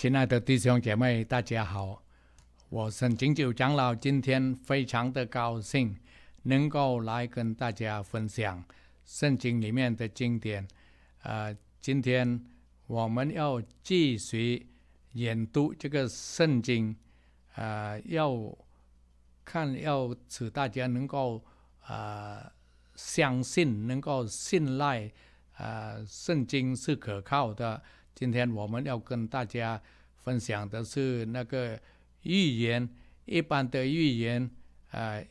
亲爱的弟兄姐妹，大家好，我是金九长老，今天非常的高兴能够来跟大家分享圣经里面的经典。呃，今天我们要继续研读这个圣经，呃，要看要使大家能够啊相信，能够信赖，啊，圣经是可靠的。今天我们要跟大家分享的是那个预言，一般的预言，呃，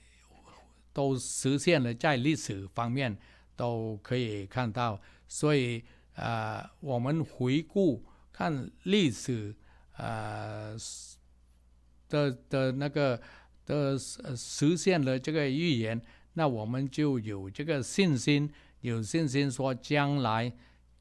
都实现了，在历史方面都可以看到。所以，呃，我们回顾看历史，呃，的的那个的实现了这个预言，那我们就有这个信心，有信心说将来。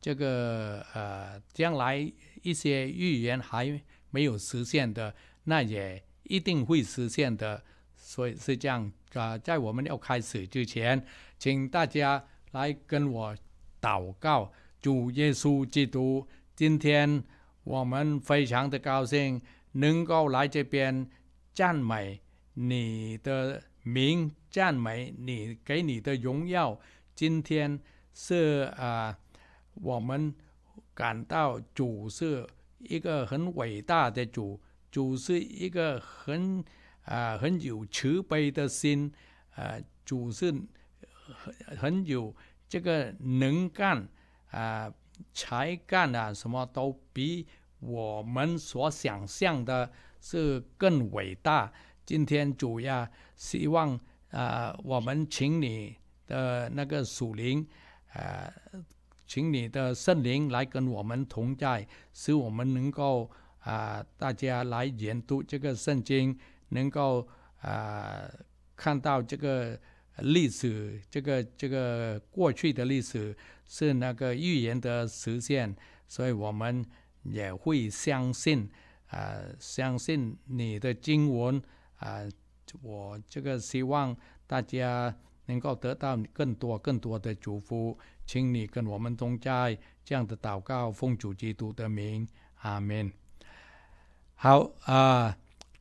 这个呃，将来一些预言还没有实现的，那也一定会实现的。所以是这样啊，在我们要开始之前，请大家来跟我祷告。主耶稣基督，今天我们非常的高兴能够来这边赞美你的名，赞美你给你的荣耀。今天是啊。我们感到主是一个很伟大的主，主是一个很啊很有慈悲的心，啊主是很很有这个能干啊才干啊，什么都比我们所想象的是更伟大。今天主呀，希望啊我们请你的那个属灵啊。请你的圣灵来跟我们同在，使我们能够啊，大家来研读这个圣经，能够啊看到这个历史，这个这个过去的历史是那个预言的实现，所以我们也会相信啊，相信你的经文啊，我这个希望大家能够得到更多更多的祝福。请你跟我们同在，这样的祷告，奉主基督的名，阿门。好啊，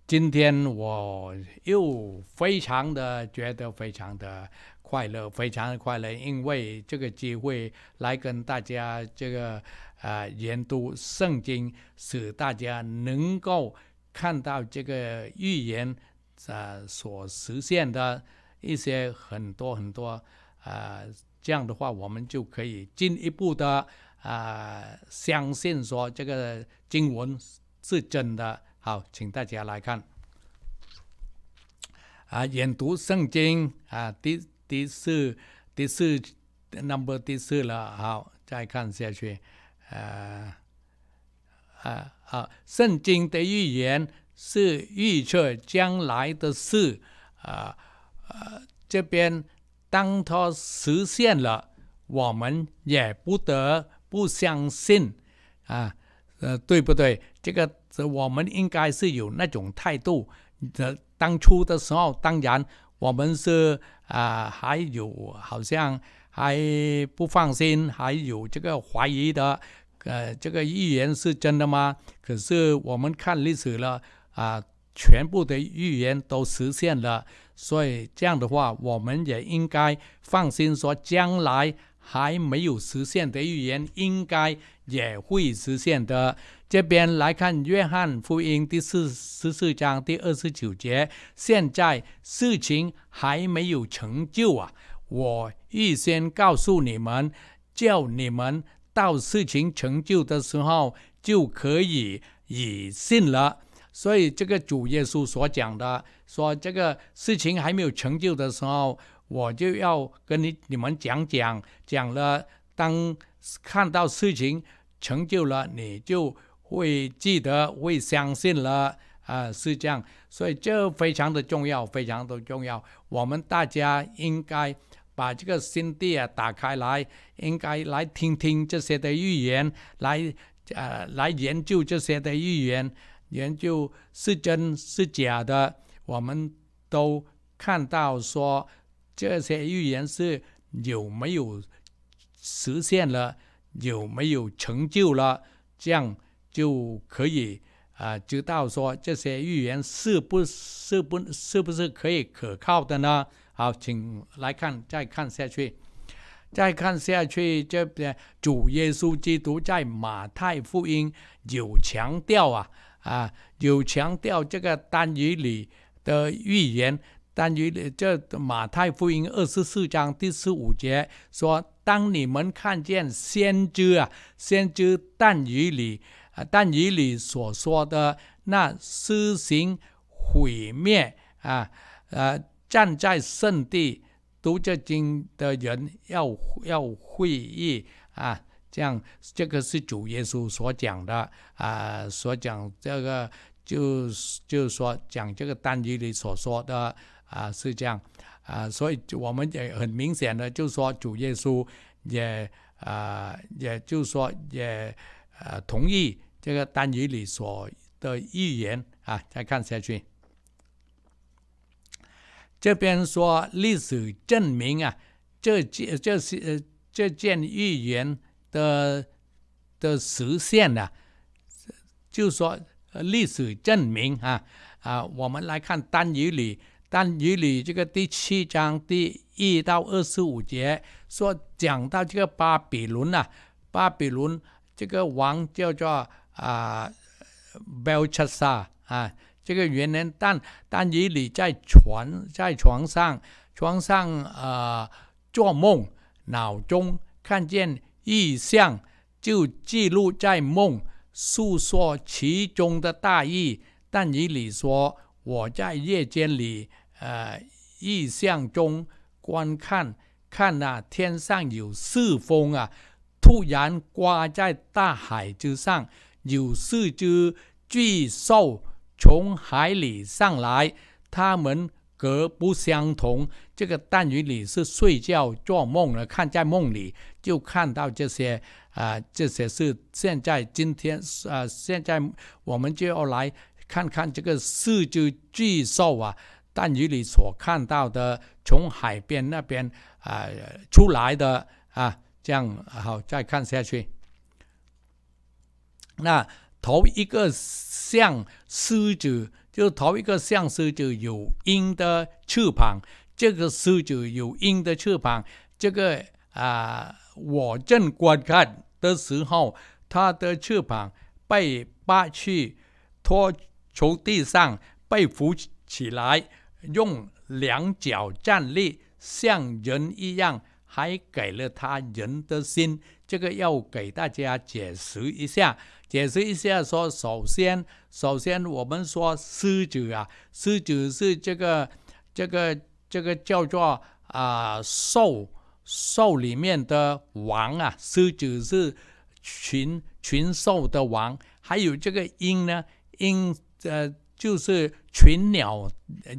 今天我又非常的觉得非常的快乐，非常的快乐，因为这个机会来跟大家这个啊研读圣经，使大家能够看到这个预言啊所实现的一些很多很多啊。这样的话，我们就可以进一步的啊，相信说这个经文是真的。好，请大家来看啊，研读圣经啊，第第四第四 number 第四了。好，再看下去，啊啊啊，圣经的预言是预测将来的事啊啊，这边。当它实现了，我们也不得不相信啊，呃，对不对？这个我们应该是有那种态度。这当初的时候，当然我们是啊，还有好像还不放心，还有这个怀疑的。呃，这个预言是真的吗？可是我们看历史了啊，全部的预言都实现了。所以这样的话，我们也应该放心说，将来还没有实现的预言，应该也会实现的。这边来看《约翰福音》第四十四章第二十九节，现在事情还没有成就啊！我预先告诉你们，叫你们到事情成就的时候，就可以以信了。所以，这个主耶稣所讲的，说这个事情还没有成就的时候，我就要跟你你们讲讲，讲了，当看到事情成就了，你就会记得，会相信了啊，是这样。所以，这非常的重要，非常的重要。我们大家应该把这个心地啊打开来，应该来听听这些的预言，来呃来研究这些的预言。研究是真是假的，我们都看到说这些预言是有没有实现了，有没有成就了，这样就可以啊知道说这些预言是不是不是不是可以可靠的呢？好，请来看，再看下去，再看下去，这边主耶稣基督在马太福音有强调啊啊，有强调这个单语里的预言。单于这马太福音二十四章第十五节说：“当你们看见先知啊，先知但以里啊，但以里所说的那施行毁灭啊，呃，站在圣地读这经的人要要会意啊，这样这个是主耶稣所讲的啊，所讲这个就就是说讲这个单于里所说的。”啊，是这样，啊，所以我们也很明显的就说主耶稣也啊，也就是说也呃同意这个单语里所的预言啊。再看下去，这边说历史证明啊，这件这是这件预言的的实现呢，就说历史证明啊啊，我们来看单语里。但以理这个第七章第一到二十五节说讲到这个巴比伦呐，巴比伦这个王叫做啊，Belshazzar 啊，这个原人，但但以理在床在床上床上啊做梦，脑中看见意象，就记录在梦，诉说其中的大意。但以理说。我在夜间里，呃，意象中观看，看那天上有四风啊，突然刮在大海之上，有四只巨兽从海里上来，它们各不相同。这个但雨里是睡觉做梦了，看在梦里就看到这些啊，这些是现在今天啊，现在我们就要来。看看这个四只巨兽啊，但与你所看到的从海边那边啊出来的啊，这样好，再看下去。那头一个像狮子，就头一个像狮子有鹰的翅膀，这个狮子有鹰的翅膀，这个啊，我正观看的时候，它的翅膀被拔去拖。从地上被扶起来，用两脚站立，像人一样，还给了他人的心。这个要给大家解释一下，解释一下。说，首先，首先我们说狮子啊，狮子是这个这个这个叫做啊兽兽里面的王啊，狮子是群群兽的王。还有这个鹰呢，鹰。呃，就是群鸟，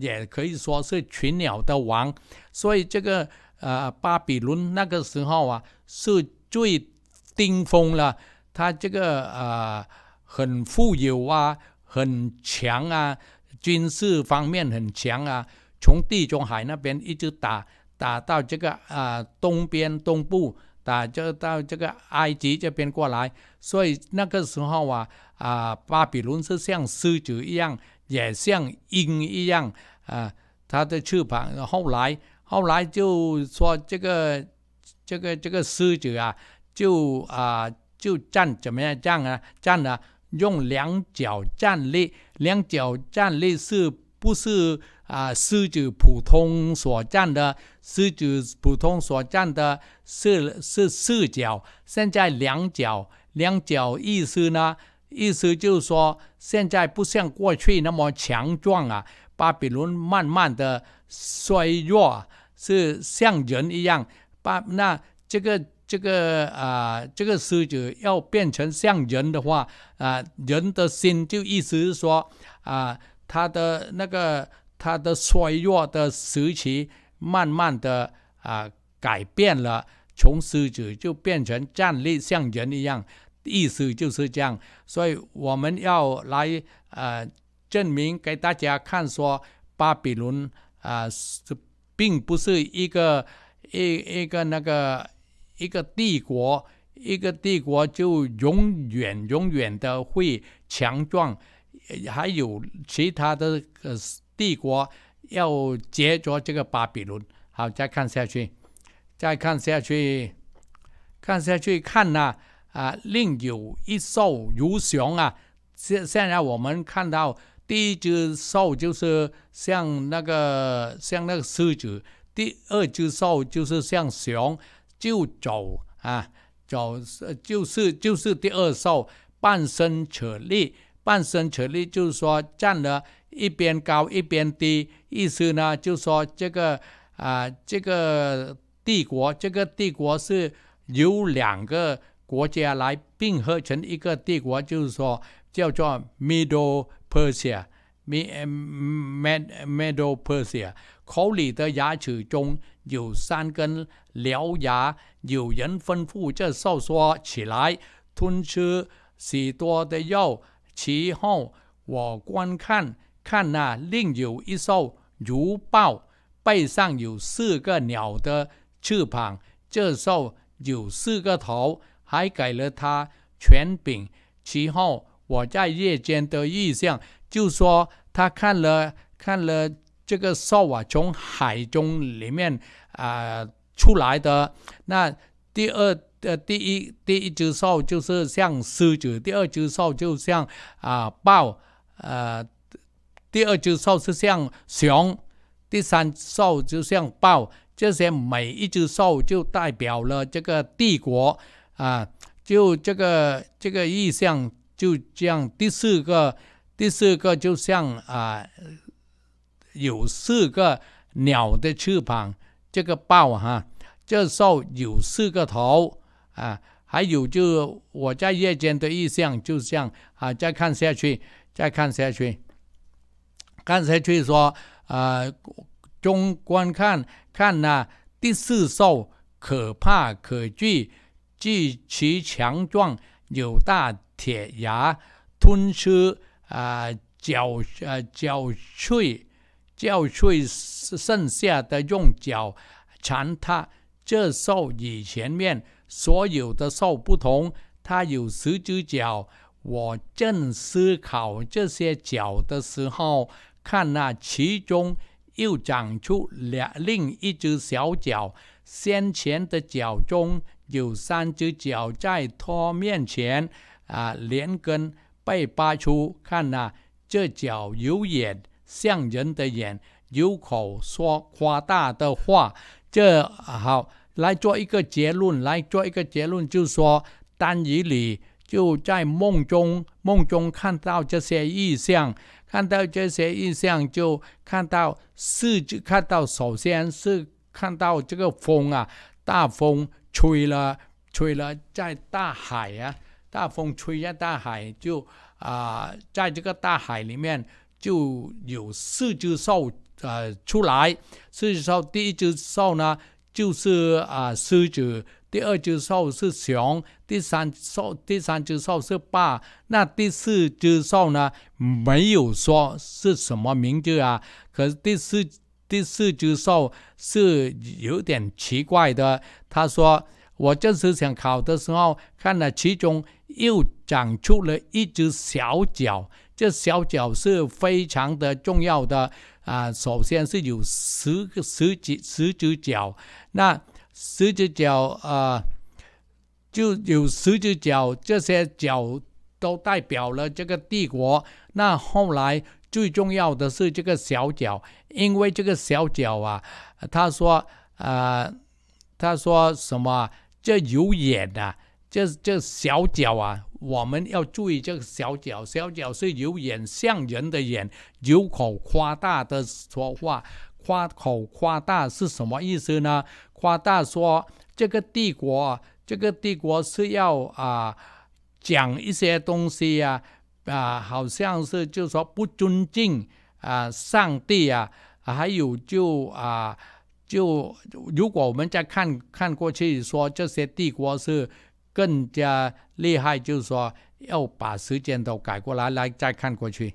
也可以说是群鸟的王，所以这个呃，巴比伦那个时候啊，是最顶峰了。他这个呃，很富有啊，很强啊，军事方面很强啊，从地中海那边一直打打到这个啊东边东部。打，就到这个埃及这边过来，所以那个时候啊，啊，巴比伦是像狮子一样，也像鹰一样啊，它的翅膀。后来，后来就说这个，这个，这个狮子啊，就啊，就站怎么样站啊？站啊，用两脚站立，两脚站立是不是？啊，狮子普通所占的，狮子普通所占的是是四角，现在两角，两角意思呢？意思就是说，现在不像过去那么强壮啊，巴比伦慢慢的衰弱，是像人一样。巴那这个这个啊，这个狮子要变成像人的话啊，人的心就意思是说啊，他的那个。它的衰弱的时期，慢慢的啊改变了，从狮子就变成站立像人一样，意思就是这样。所以我们要来呃证明给大家看，说巴比伦啊是并不是一个一一个那个一个帝国，一个帝国就永远永远的会强壮。还有其他的呃帝国要接着这个巴比伦。好，再看下去，再看下去，看下去看呐啊，另有一兽如熊啊。现现在我们看到第一只兽就是像那个像那个狮子，第二只兽就是像熊，就走啊走，就是就是第二兽半身扯力，半身扯力就是说站了一边高一边低，意思呢就说这个啊这个帝国，这个帝国是由两个国家来并合成一个帝国，就是说。叫做 Middle Persia，Middle Persia，口里的牙齿中有三根獠牙。有人吩咐这兽说：“起来，吞吃许多的肉。”其后我观看，看那另有一兽如豹，背上有四个鸟的翅膀。这兽有四个头，还给了他权柄。其后。我在夜间的意象，就说他看了看了这个兽啊，从海中里面啊出来的。那第二的第一第一只兽就是像狮子，第二只兽就像啊豹，呃，第二只兽是像熊，第三兽就像豹。这些每一只兽就代表了这个帝国啊，就这个这个意象。就这样，第四个，第四个就像啊，有四个鸟的翅膀，这个豹哈，这兽有四个头啊，还有就我在夜间的意象，就像啊，再看下去，再看下去，看下去说啊，中观看看呐，第四兽可怕可惧，极其强壮，有大。铁牙吞吃啊，嚼啊嚼碎，嚼碎剩下的用脚缠它。这兽与前面所有的兽不同，它有十只脚。我正思考这些脚的时候，看那其中又长出两另一只小脚。先前的脚中有三只脚在拖面前。啊，连根被拔出，看呐，这脚有眼，像人的眼，有口说夸大的话。这好来做一个结论，来做一个结论，就说丹尼里就在梦中，梦中看到这些意象，看到这些印象，就看到是就看到，首先是看到这个风啊，大风吹了，吹了在大海啊。大风吹下大海，就啊，在这个大海里面就有四只兽呃出来。四只兽，第一只兽呢就是啊狮子，第二只兽是熊，第三兽第三只兽是豹。那第四只兽呢没有说是什么名字啊？可是第四第四只兽是有点奇怪的。他说。我这次想考的时候，看了其中又长出了一只小脚，这小脚是非常的重要的啊。首先是有十个十几十只脚，那十只脚啊，就有十只脚，这些脚都代表了这个帝国。那后来最重要的是这个小脚，因为这个小脚啊，他说啊，他说什么？这有眼的，这这小脚啊，我们要注意这个小脚。小脚是有眼，像人的眼，有口夸大的说话。夸口夸大是什么意思呢？夸大说这个帝国，这个帝国是要啊讲一些东西呀啊，好像是就说不尊敬啊上帝啊，还有就啊。就如果我们再看看过去，说这些帝国是更加厉害，就是说要把时间都改过来，来再看过去。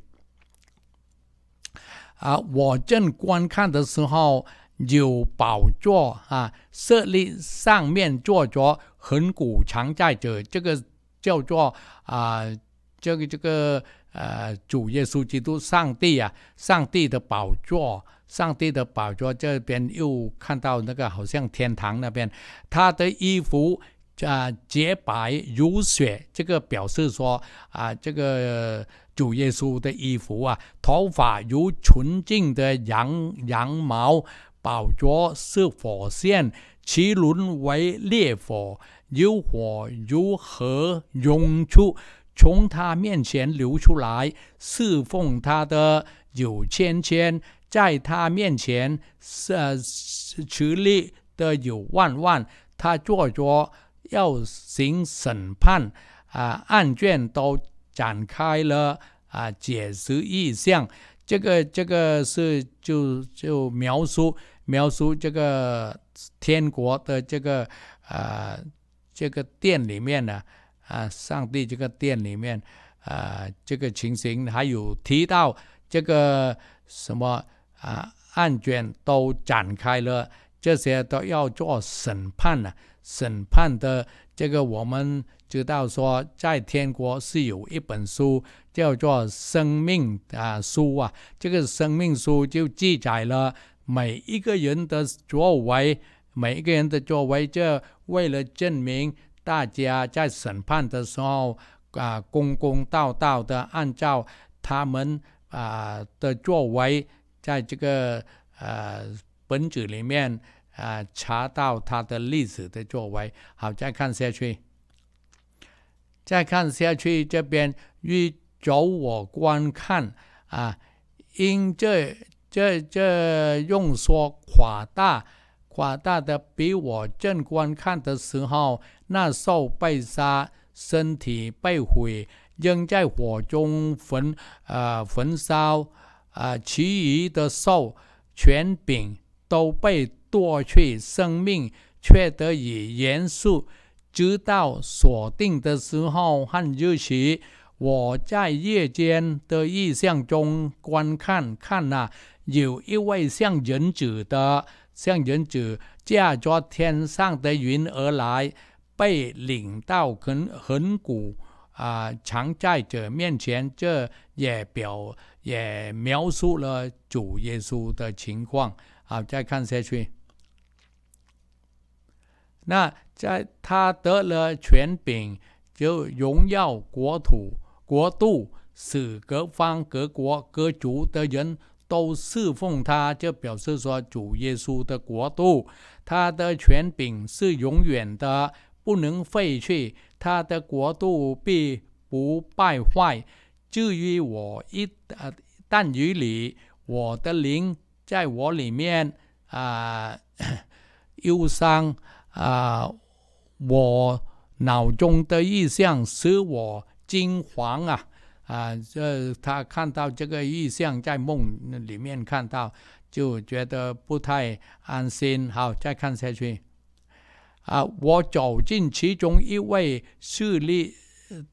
啊，我正观看的时候，有宝座啊，设立上面坐着恒古常在者，这个叫做啊这个这个呃主耶稣基督上帝啊，上帝的宝座，上帝的宝座这边又看到那个好像天堂那边，他的衣服啊洁白如雪，这个表示说啊这个主耶稣的衣服啊，头发如纯净的羊羊毛，宝座是火线，其轮为烈火。有火如何涌出，从他面前流出来，侍奉他的有千千，在他面前是持力的有万万。他坐着要行审判，啊，案卷都展开了，啊，解释意象。这个这个是就就描述描述这个天国的这个啊。这个殿里面呢，啊，上帝这个殿里面，啊，这个情形还有提到这个什么啊，案卷都展开了，这些都要做审判了。审判的这个我们知道说，在天国是有一本书叫做生命啊书啊，这个生命书就记载了每一个人的作为。每一个人的作为，这为了证明大家在审判的时候啊，公公道道的按照他们啊的作为，在这个呃本子里面啊查到他的历史的作为。好，再看下去，再看下去，这边欲走我观看啊，因这这这用说夸大。夸大的比我正观看的时候，那兽被杀，身体被毁，扔在火中焚，呃，焚烧，呃，其余的兽全柄都被夺去，生命却得以延续，直到锁定的时候和日期。我在夜间的异象中观看，看呐，有一位像人子的。像人子驾着天上的云而来，被领到很很古啊常在者面前，这也表也描述了主耶稣的情况。好，再看下去。那在他得了权柄，就荣耀国土国度，使各方各国各族的人。都侍奉他，就表示说主耶稣的国度，他的权柄是永远的，不能废去。他的国度必不败坏。至于我一呃，但于你，我的灵在我里面啊，忧伤啊，我脑中的意象使我金黄啊。啊，这他看到这个意象在梦里面看到，就觉得不太安心。好，再看下去。啊，我走进其中一位势力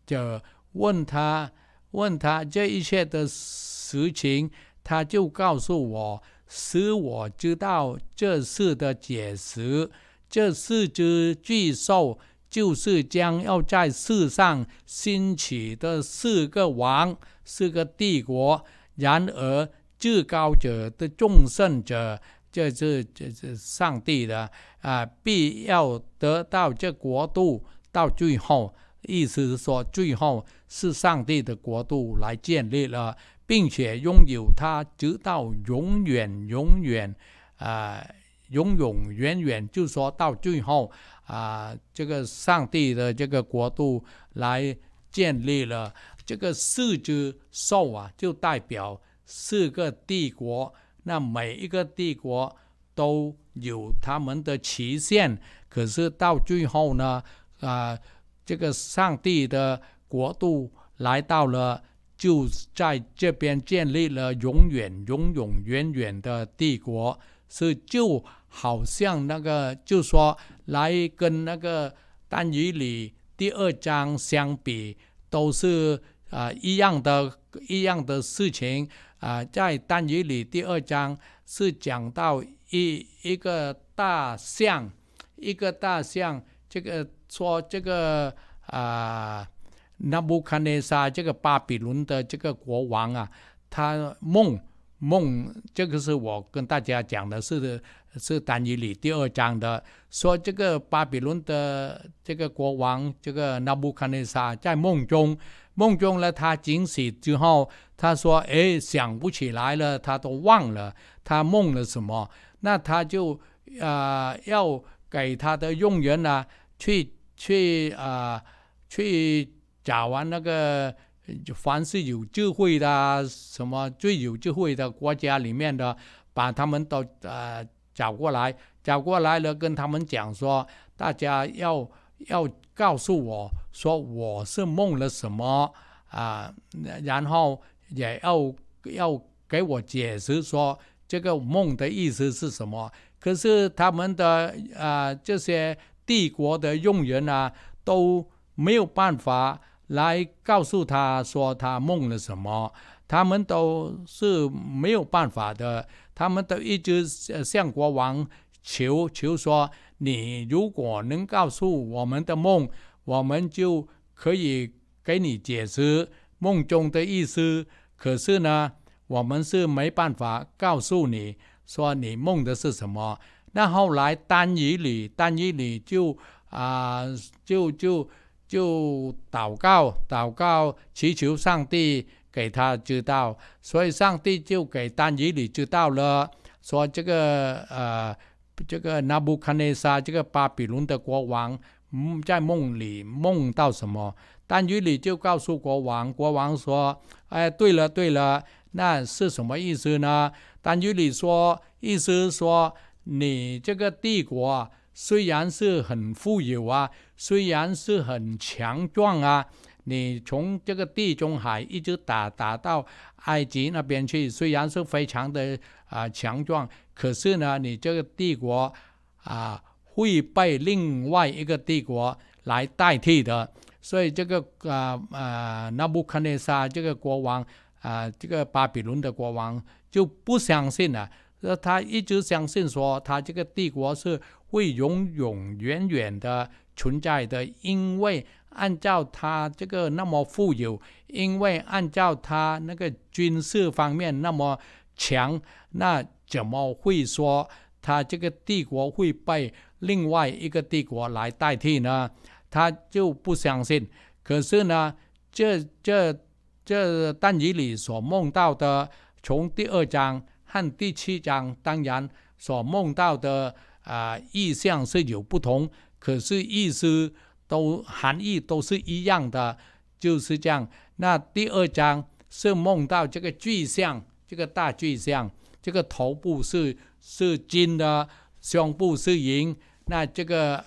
者，问他，问他这一切的实情，他就告诉我，使我知道这事的解释。这四只巨兽。就是将要在世上兴起的四个王、四个帝国。然而，至高者的众圣者，这是这是上帝的啊，必要得到这国度。到最后，意思是说，最后是上帝的国度来建立了，并且拥有它，直到永远、永远啊，永永远远。就说到最后。啊，这个上帝的这个国度来建立了这个四只兽啊，就代表四个帝国。那每一个帝国都有他们的期限，可是到最后呢，啊，这个上帝的国度来到了，就在这边建立了永远、永永远远的帝国，是就。好像那个，就说来跟那个单语里第二章相比，都是啊一样的，一样的事情啊。在单语里第二章是讲到一一个大象，一个大象，这个说这个啊那布堪内沙这个巴比伦的这个国王啊，他梦梦，这个是我跟大家讲的是是但以理第二章的，说这个巴比伦的这个国王这个那布堪内沙在梦中，梦中呢他惊醒之后，他说：“哎，想不起来了，他都忘了他梦了什么。”那他就啊要给他的佣人呢去去啊去。找完那个，凡是有智慧的，什么最有智慧的国家里面的，把他们都呃找过来，找过来了，跟他们讲说，大家要要告诉我说我是梦了什么啊，然后也要要给我解释说这个梦的意思是什么。可是他们的啊这些帝国的佣人啊都没有办法。来告诉他说他梦了什么，他们都是没有办法的，他们都一直向国王求求说：你如果能告诉我们的梦，我们就可以给你解释梦中的意思。可是呢，我们是没办法告诉你说你梦的是什么。那后来单以里，单以里就啊，就就。就祷告，祷告，祈求上帝给他知道，所以上帝就给丹尼里知道了，说这个呃，这个那布堪内沙这个巴比伦的国王，嗯，在梦里梦到什么？丹尼里就告诉国王，国王说：“哎，对了对了，那是什么意思呢？”丹尼里说：“意思说你这个帝国。”虽然是很富有啊，虽然是很强壮啊，你从这个地中海一直打打到埃及那边去，虽然是非常的啊强壮，可是呢，你这个帝国啊会被另外一个帝国来代替的。所以这个啊啊，那布堪内沙这个国王啊，这个巴比伦的国王就不相信了，他一直相信说他这个帝国是。会永永远远的存在的，因为按照他这个那么富有，因为按照他那个军事方面那么强，那怎么会说他这个帝国会被另外一个帝国来代替呢？他就不相信。可是呢，这这这但以里所梦到的，从第二章和第七章，当然所梦到的。啊，意象是有不同，可是意思都含义都是一样的，就是这样。那第二章是梦到这个巨象，这个大巨象，这个头部是是金的，胸部是银，那这个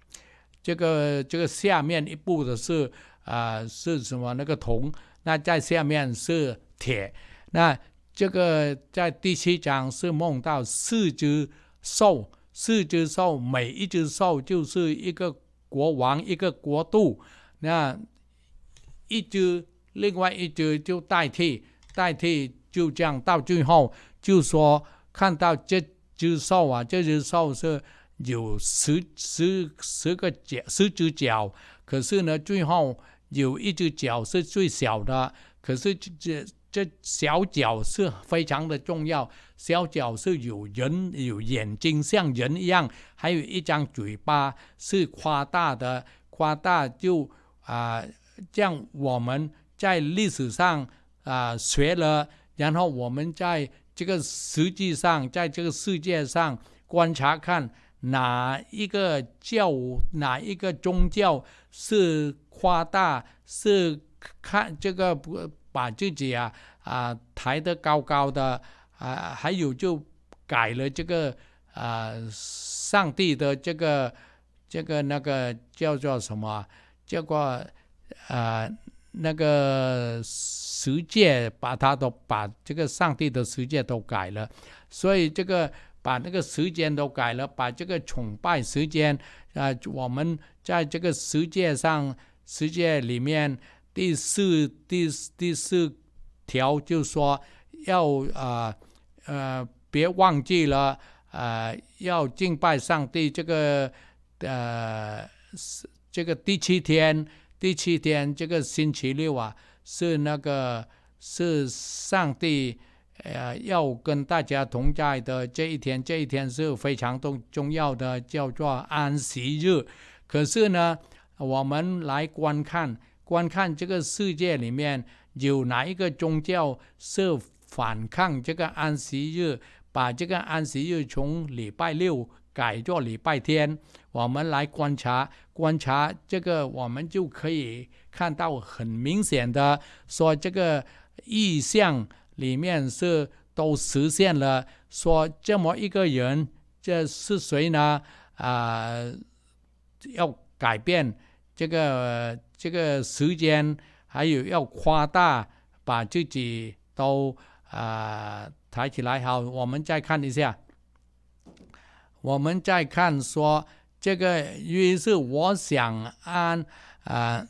这个这个下面一部的是啊是什么？那个铜，那在下面是铁。那这个在第七章是梦到四只兽。四只兽，每一只兽就是一个国王，一个国度。那一只，另外一只就代替，代替，就这样到最后，就说看到这只兽啊，这只兽是有十十十个脚，十只脚。可是呢，最后有一只脚是最小的，可是这。这小脚是非常的重要，小脚是有人有眼睛，像人一样，还有一张嘴巴是夸大的，夸大就啊，这样我们在历史上啊学了，然后我们在这个实际上在这个世界上观察看哪一个教哪一个宗教是夸大，是看这个不。把自己啊啊抬得高高的啊，还有就改了这个啊上帝的这个这个那个叫做什么？叫做啊那个世界，把它都把这个上帝的世界都改了，所以这个把那个时间都改了，把这个崇拜时间啊，我们在这个世界上世界里面。第四第第四条就说要啊呃别忘记了啊要敬拜上帝这个呃这个第七天第七天这个星期六啊，是那个是上帝呃要跟大家同在的这一天，这一天是非常重重要的，叫做安息日。可是呢，我们来观看观看这个世界里面有哪一个宗教是反抗这个安息日，把这个安息日从礼拜六。改做礼拜天，我们来观察观察这个，我们就可以看到很明显的说，这个意象里面是都实现了。说这么一个人，这是谁呢？啊，要改变这个这个时间，还有要夸大，把自己都啊抬起来。好，我们再看一下。我们再看说这个，于是我想按啊，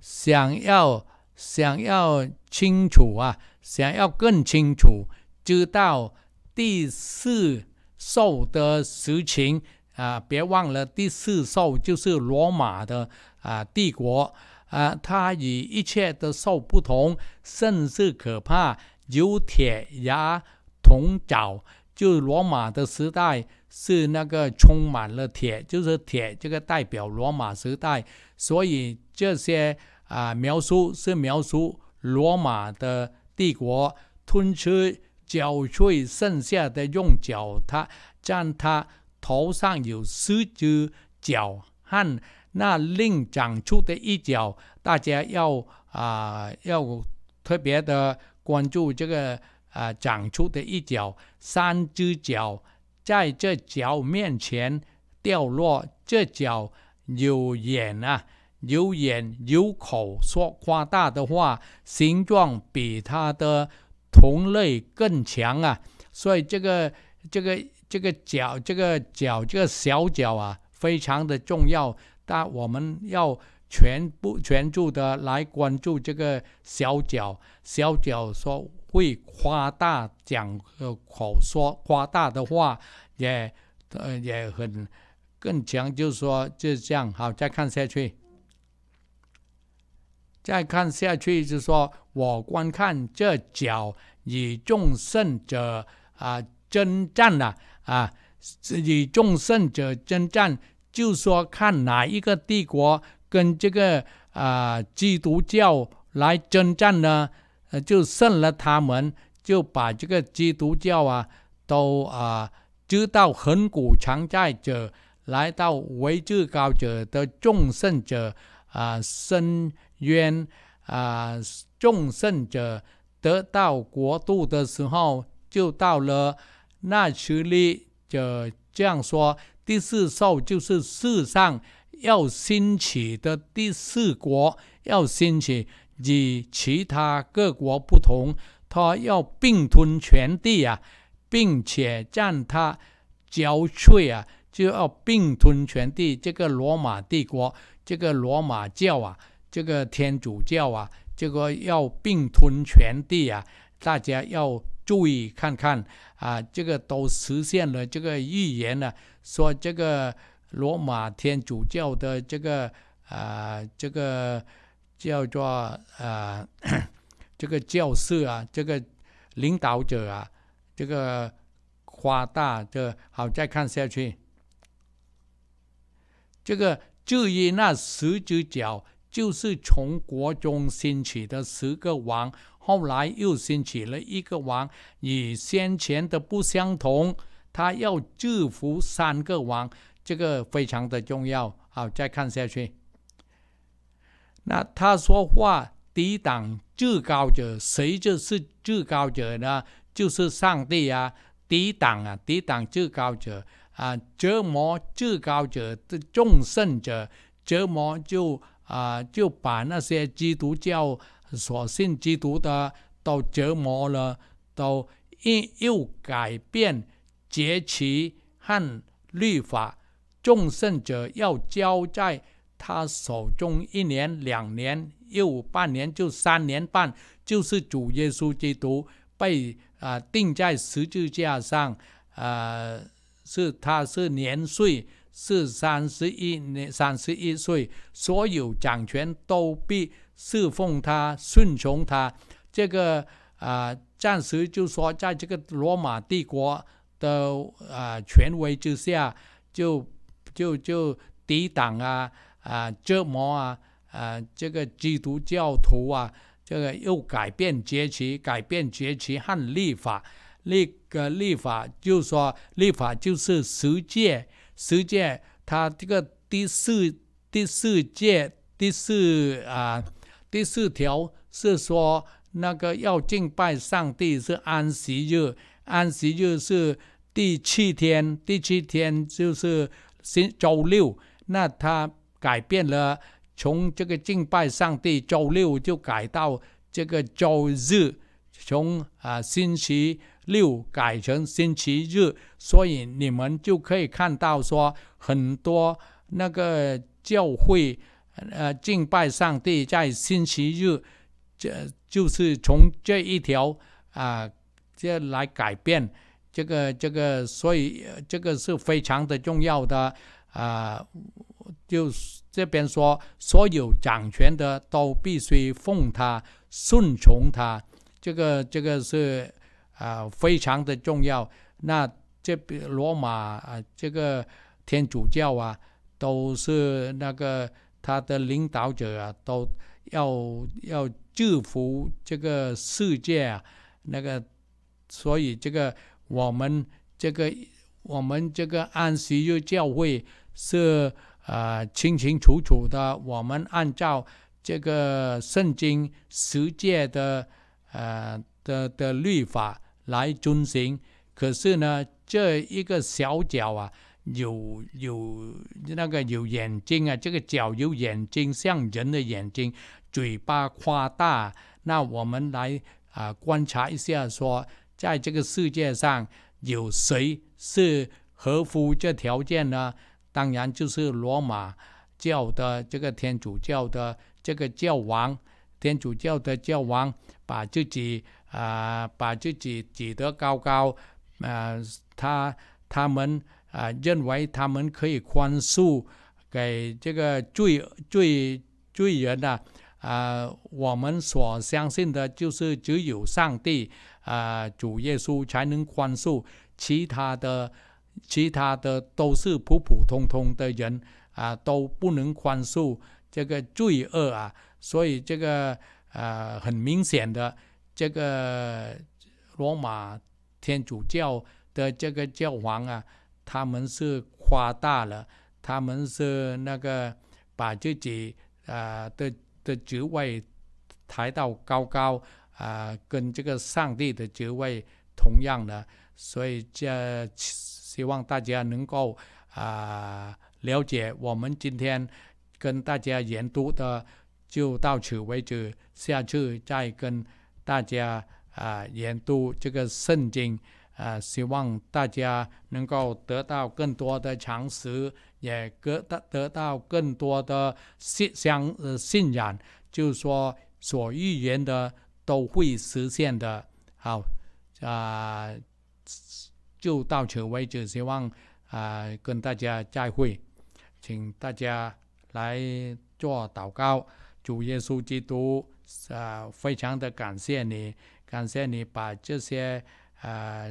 想要想要清楚啊，想要更清楚知道第四兽的实情啊，别忘了第四兽就是罗马的啊帝国啊，它与一切的兽不同，甚至可怕，有铁牙铜爪，就罗马的时代。是那个充满了铁，就是铁，这个代表罗马时代，所以这些啊描述是描述罗马的帝国吞吃缴税剩下的用脚，他将他头上有十只脚和那另长出的一角，大家要啊要特别的关注这个啊长出的一角，三只脚。在这脚面前掉落，这脚有眼啊，有眼有口，说夸大的话，形状比它的同类更强啊。所以这个这个这个脚，这个脚，这个小脚啊，非常的重要。但我们要全部全注的来关注这个小脚，小脚说。会夸大讲口说夸大的话，也呃也很更强，就是说就这样。好，再看下去，再看下去，就是说我观看这脚与众圣者啊征战了啊，与众圣者征战，就说看哪一个帝国跟这个啊基督教来征战呢？呃，就胜了他们，就把这个基督教啊，都啊知道恒古常在者，来到为至高者的众圣者啊深渊啊众圣者得到国度的时候，就到了那时里，就这样说，第四兽就是世上要兴起的第四国，要兴起。与其他各国不同，它要并吞全地啊，并且占它交税啊，就要并吞全地。这个罗马帝国，这个罗马教啊，这个天主教啊，这个要并吞全地啊，大家要注意看看啊，这个都实现了这个预言呢，说这个罗马天主教的这个啊，这个。叫做啊，这个教士啊，这个领导者啊，这个夸大这好，再看下去。这个至于那十只脚，就是从国中兴起的十个王，后来又兴起了一个王，与先前的不相同，他要制服三个王，这个非常的重要。好，再看下去。那他说话抵挡至高者，谁就是至高者呢？就是上帝啊！抵挡啊，抵挡至高者啊，折磨至高者的众圣者，折磨就啊，就把那些基督教所信基督的都折磨了，都又又改变节期和律法，众圣者要交在。他手中一年、两年又半年，就三年半，就是主耶稣基督被啊钉在十字架上，啊，是他是年岁是三十一年三十一岁，所有掌权都必侍奉他、顺从他。这个啊，暂时就说，在这个罗马帝国的啊权威之下，就就就抵挡啊啊折磨啊啊这个基督教徒啊，这个又改变节期，改变节期和立法。立个立法，就说立法就是十诫，十诫，他这个第四第四诫第四啊第四条是说那个要敬拜上帝是安息日，安息日是第七天，第七天就是星周六，那他改变了，从这个敬拜上帝周六就改到这个周日，从啊星期。六改成星期日，所以你们就可以看到说很多那个教会，呃，敬拜上帝在星期日，这就是从这一条啊，这来改变这个这个，所以这个是非常的重要的啊。就这边说，所有掌权的都必须奉他、顺从他，这个这个是。啊，非常的重要。那这边罗马啊，这个天主教啊，都是那个他的领导者啊，都要要祝福这个世界啊。那个，所以这个我们这个我们这个安息日教会是啊清清楚楚的，我们按照这个圣经十诫的呃的的律法。来遵行，可是呢，这一个小脚啊，有有那个有眼睛啊，这个脚有眼睛，像人的眼睛，嘴巴夸大。那我们来啊观察一下，说在这个世界上有谁是合乎这条件呢？当然就是罗马教的这个天主教的这个教王，天主教的教王把自己。啊，把自己举得高高，啊，他他们啊认为他们可以宽恕给这个罪罪罪人呐，啊，我们所相信的就是只有上帝啊，主耶稣才能宽恕，其他的其他的都是普普通通的人啊，都不能宽恕这个罪恶啊，所以这个啊很明显的。这个罗马天主教的这个教皇啊，他们是夸大了，他们是那个把自己啊的的职位抬到高高啊，跟这个上帝的职位同样的，所以这希望大家能够啊了解。我们今天跟大家研读的就到此为止，下次再跟。大家啊，研读这个圣经啊，希望大家能够得到更多的常识，也得得得到更多的信相呃信仰，就是说所预言的都会实现的。好啊，就到此为止，希望啊跟大家再会，请大家来做祷告，主耶稣基督。啊，非常的感谢你，感谢你把这些啊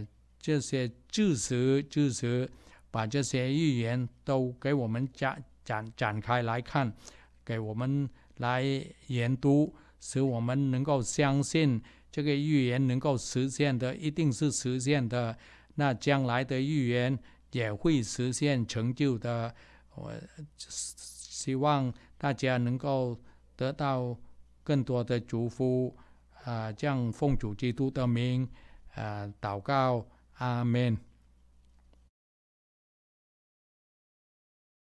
这些知识知识，把这些预言都给我们展展展开来看，给我们来研读，使我们能够相信这个预言能够实现的，一定是实现的。那将来的预言也会实现成就的。我希望大家能够得到。更多的祝福，啊，将奉主基督的名，啊，祷告，阿门。